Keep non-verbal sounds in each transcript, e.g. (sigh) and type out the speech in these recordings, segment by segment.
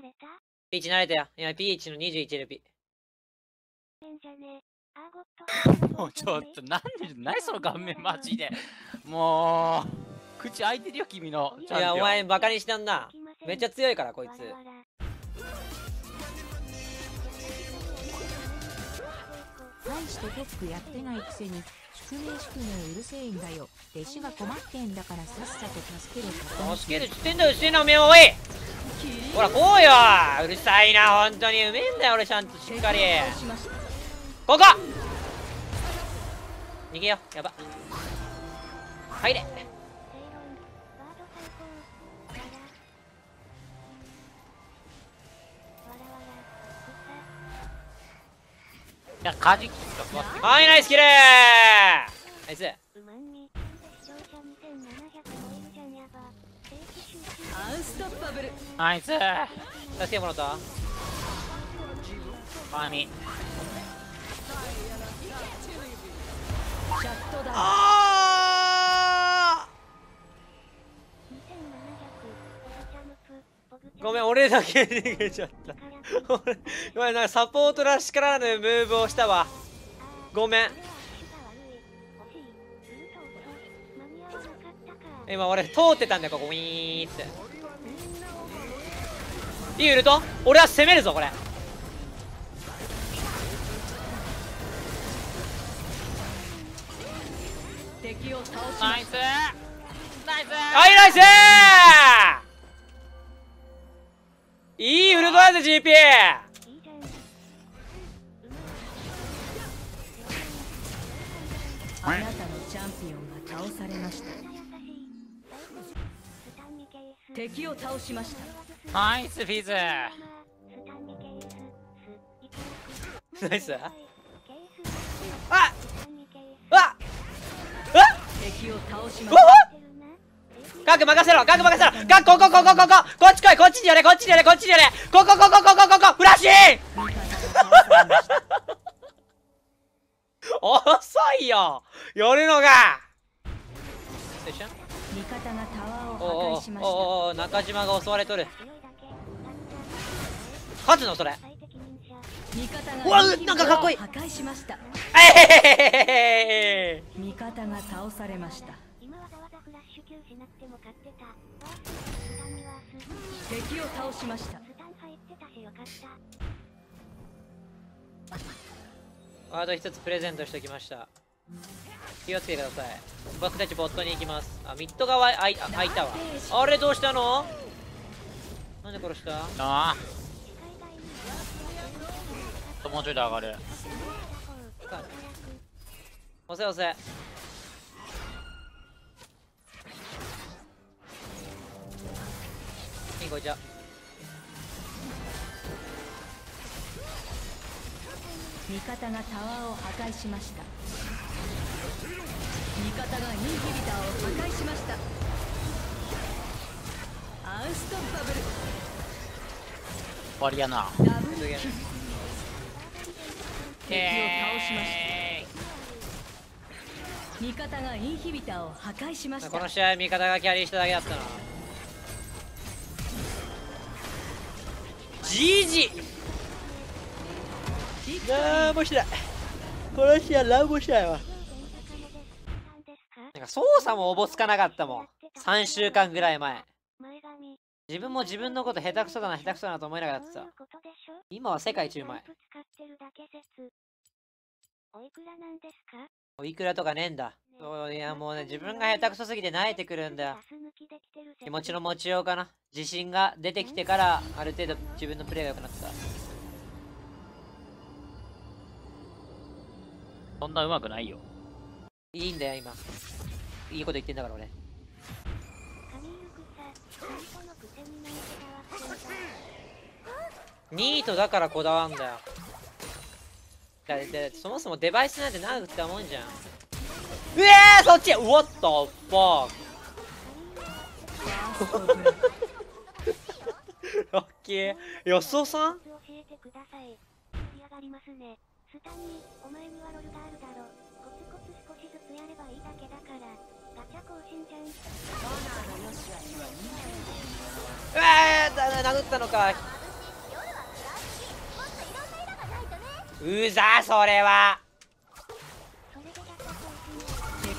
慣れた？ピーチ慣れたよ。今、ピーチの 21LP。えんじゃね。アーゴット。もうちょっと何何その顔面マジで (laughs) もう口開いてるよ君のいや、お前、バカにしたんな。めっちゃ強いから、こいつ。わらわら大してテックやってないくせに宿命宿命うるせえんだよ弟子が困ってんだからさっさと助けろと助けるしてんだよ、してんだ、おめえもおいほら、こうようるさいな、本当に。うめえんだよ、俺、ちゃんとしっかり。ここ逃げよう、やば。入れ正論。ワード最高。わら。わらわら。いやカジキしかってはい、ナイスキルナイス。うまんに。視聴者2700超えるじゃんやば。アンストッパブルナイス助けてもらったファミシャットダウンあ2700。ポグチャムプ。ポグチャムプごめん、俺だけ逃げちゃった。俺なんかサポートらしからぬムーブをしたわ。ごめん。今俺通ってたんだよ、ここ、ウィーンって。いいウルト俺は攻めるぞ、これ。ナイスナイスはい、ナイスいいウルトだぜ、GP! あなたのチャンピオンが倒されました敵を倒しました。ナイスフィズ。ナイス。あスタンミケース。あ敵を倒しました。ガク任せろ！ガク任せろ！ガクこここここここっち来い！こっちにやれ！こっちにやれ！こっちにやれ！ここここここここフラッシー (laughs) 遅いよ！やるのが！味方がタワーおおを破壊しましたおお中島が襲われとる勝つのそれうわなんかかっこいい破壊しましたええー、味方が倒されました敵を倒しましたワード一つプレゼントしておきました気をつけてください。僕たちボットに行きます。あミッド側あいあ開いたわ。あれどうしたの？なんで殺した？なあ。視界外に。もうちょいで上がる押せ押せ。いいこいちゃ味方がタワーを破壊しました味方がインヒビターを破壊しました。アンストッパブル。終わりやな。ダブルすげえ敵を倒しましえた。味方がインヒビターを破壊しました。この試合味方がキャリーしただけだったな。GG なんもしないこの試合なんもしないわなんか操作もおぼつかなかったもん。3週間ぐらい前。前髪。自分も自分のこと下手くそだな下手くそだなと思いながらやってた。そういうことでしょ今は世界一うまい。ランプ使ってるだけ説。おいくらなんですか？おいくらとかねえんだ。そういやもうね自分が下手くそすぎて慣れてくるんだ。よ気持ちの持ちようかな。自信が出てきてからある程度自分のプレーが良くなった。そんな上手くないよ。いいんだよ今いいこと言ってんだから俺。髪ゆくさ、本当のくせになんて変わってんだ。ニートだからこだわんだよ。だってそもそもデバイスなんて長くって思うんじゃん。うえーそっち！What the fuck ファーストブラックラッキーよそさん教えてください。盛り上がりますね。スタニー、お前にはロルがあるだろ。コツコツ少しずつやればいいだけだから。ったのかうざそれは。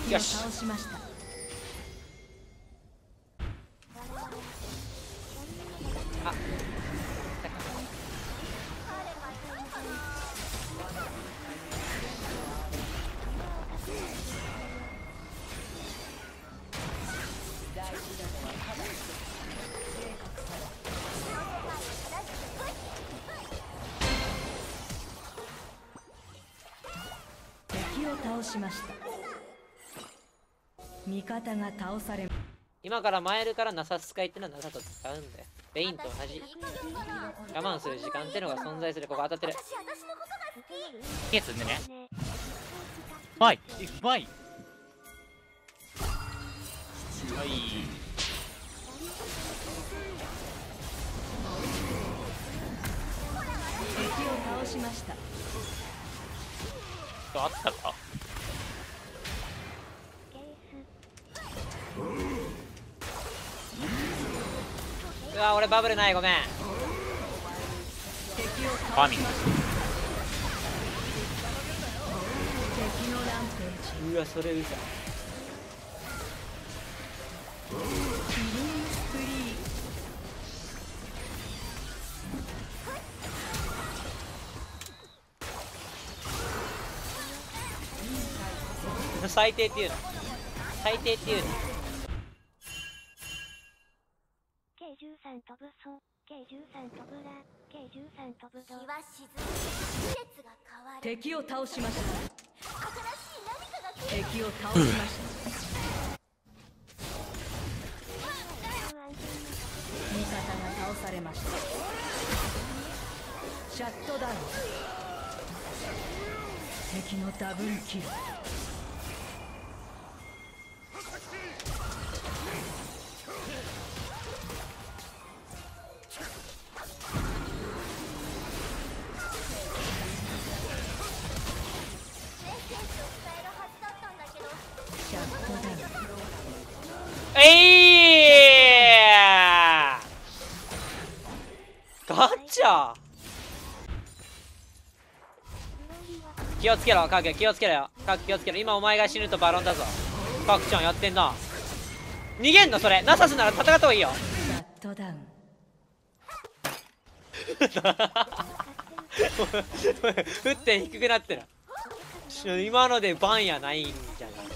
よしを倒しました。味方が倒され今からマイルからナサ使いってのはナサと使うんだよ。ベインと同じ。我慢する時間ってのが存在する。ここ当たってる。いいやつでねね。うまいうまいうまい。敵を倒しましたあったか？うわ俺バブルないごめん。ファミうわそれうざ最低っていうの。最低っていうの。K13 飛ぶそ K13 飛ぶら K13 飛ぶど日は沈む。季節が変わる。敵を倒しました。新しい何かが敵を倒しました。味方が倒されました。シャットダウン。敵のダブルキルえいガチャ。気をつけろカク気をつけろよ。カク気をつけろ。今お前が死ぬとバロンだぞ。カクちゃんやってんな。逃げんのそれ。ナサスなら戦った方がいいよ。シャットダウン降って低くなってる。し今のでバンやないんじゃない？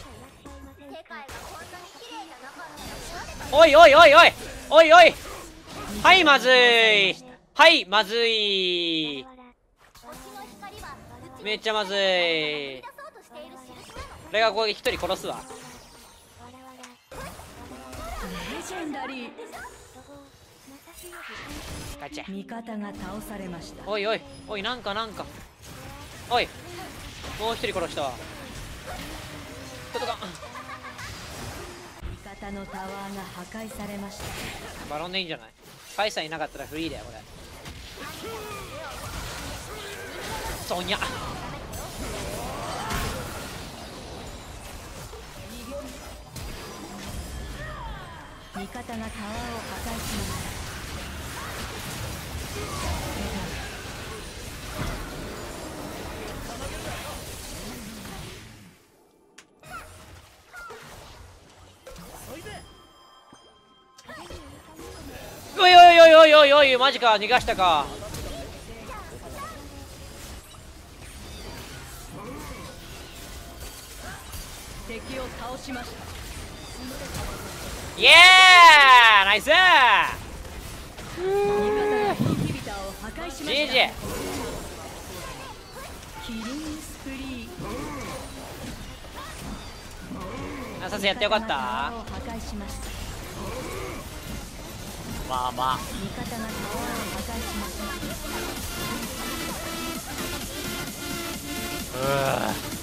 おいおいおいおい。おいおい。はいまずい。はいまずい。めっちゃまずい。俺が攻撃一人殺すわ。ガチャ。味方が倒されました。おいおい。おいなんかなんか。おい。もう一人殺したわ。ちょっとか。味方のタワーが破壊されました。バロンでいいんじゃない？カイさんいなかったらフリーだよこれ。そにゃ。味方がタワーを破壊しましたおいおいおいマジか逃がしたか。敵を倒しましたイエーナイス味方がインヒビター。を破壊しました GG キリンスプリーナサスやってよかったまあまあ。味方がを破壊しましたうー